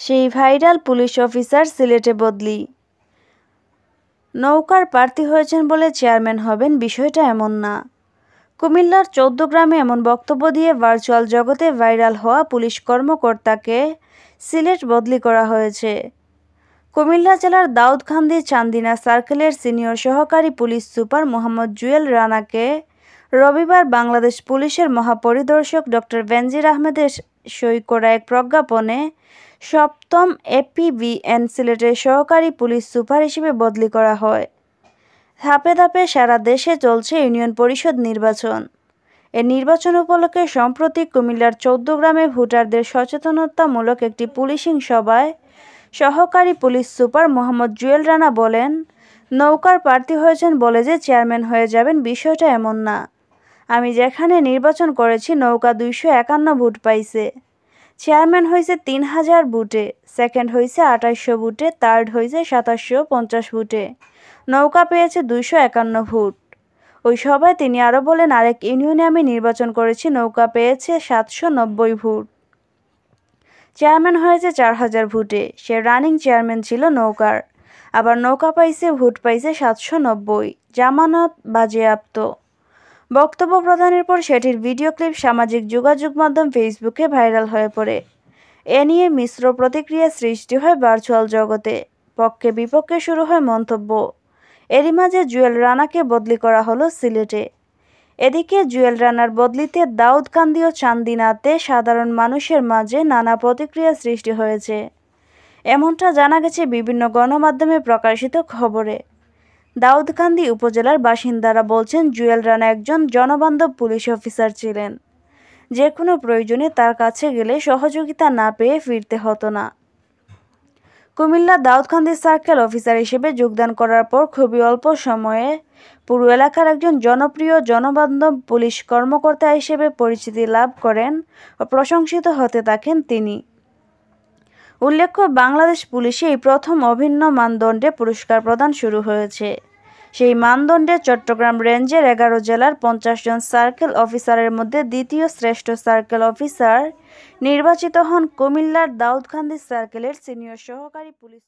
সেই viral police officer সিলেটে বদলি। নৌকার প্রার্থী হয়েছেন বলে চেয়ারম্যান হবেন বিষয়টা এমন না। কুমিল্লার চৌদ্দ গ্রামে এমন বক্তব্য দিয়ে ভার্চুয়াল জগতে ভাইরাল হওয়া পুলিশ কর্মকর্তাকে সিলেট বদলি করা হয়েছে। কুমিল্লা জেলার দাউদখান্দি চান্দিনা সার্কেলের সিনিয়র সহকারী পুলিশ সুপার মোহাম্মদ জুয়েল রানাকে রবিবার বাংলাদেশ পুলিশের মহাপরিদর্শক ডক্টর বেনজির আহমেদের সই করা এক প্রজ্ঞাপনে সপ্তম এপিবিএন সিলেটের সহকারী পুলিশ সুপার হিসেবে বদলি করা হয়। ধাপে ধাপে সারা দেশে চলছে ইউনিয়ন পরিষদ নির্বাচন। এ নির্বাচন উপলক্ষে সম্প্রতি কুমিল্লার চৌদ্দগ্রামে ভোটারদের সচেতনতামূলক একটি পুলিশিং সভায় সহকারী পুলিশ সুপার মোহাম্মদ জুয়েল রানা বলেন, নৌকার প্রার্থী হয়েছেন বলে যে চেয়ারম্যান হয়ে যাবেন বিষয়টা এমন না। আমি যেখানে নির্বাচন করেছি, নৌকা দুইশো একান্ন ভোট পাইছে। চেয়ারম্যান হয়েছে তিন হাজার বুটে সেকেন্ড হয়েছে আঠাশশো বুটে থার্ড হয়েছে সাতাশশো পঞ্চাশ বুটে নৌকা পেয়েছে দুইশো একান্ন ভোট। ওই সভায় তিনি আরও বলেন, আরেক ইউনিয়নে আমি নির্বাচন করেছি, নৌকা পেয়েছে সাতশো নব্বই ভোট। চেয়ারম্যান হয়েছে চার হাজার ভোটে, সে রানিং চেয়ারম্যান ছিল নৌকার। আবার নৌকা পাইছে, ভোট পাইছে সাতশো নব্বই। জামানত বাজেয়াপ্ত। বক্তব্য প্রদানের পর সেটির ভিডিও ক্লিপ সামাজিক যোগাযোগ মাধ্যম ফেসবুকে ভাইরাল হয়ে পড়ে। এ নিয়ে মিশ্র প্রতিক্রিয়া সৃষ্টি হয় ভার্চুয়াল জগতে। পক্ষে বিপক্ষে শুরু হয় মন্তব্য। এরই মাঝে জুয়েল রানাকে বদলি করা হলো সিলেটে। এদিকে জুয়েল রানার বদলিতে দাউদকান্দি ও চান্দিনাতে সাধারণ মানুষের মাঝে নানা প্রতিক্রিয়া সৃষ্টি হয়েছে। এমনটা জানা গেছে বিভিন্ন গণমাধ্যমে প্রকাশিত খবরে। দাউদকান্দি উপজেলার বাসিন্দারা বলছেন, জুয়েল রানা একজন জনবান্ধব পুলিশ অফিসার ছিলেন। যে কোনো প্রয়োজনে তার কাছে গেলে সহযোগিতা না পেয়ে ফিরতে হতো না। কুমিল্লা দাউদকান্দি সার্কেল অফিসার হিসেবে যোগদান করার পর খুবই অল্প সময়ে পুরো এলাকার একজন জনপ্রিয় জনবান্ধব পুলিশ কর্মকর্তা হিসেবে পরিচিতি লাভ করেন ও প্রশংসিত হতে থাকেন তিনি। উল্লেখ্য, বাংলাদেশ পুলিশে এই প্রথম অভিন্ন মানদণ্ডে পুরস্কার প্রদান শুরু হয়েছে। সেই মানদণ্ডে চট্টগ্রাম রেঞ্জের এগারো জেলার পঞ্চাশ জন সার্কেল অফিসারের মধ্যে দ্বিতীয় শ্রেষ্ঠ সার্কেল অফিসার নির্বাচিত হন কুমিল্লার দাউদকান্দি সার্কেলের সিনিয়র সহকারী পুলিশ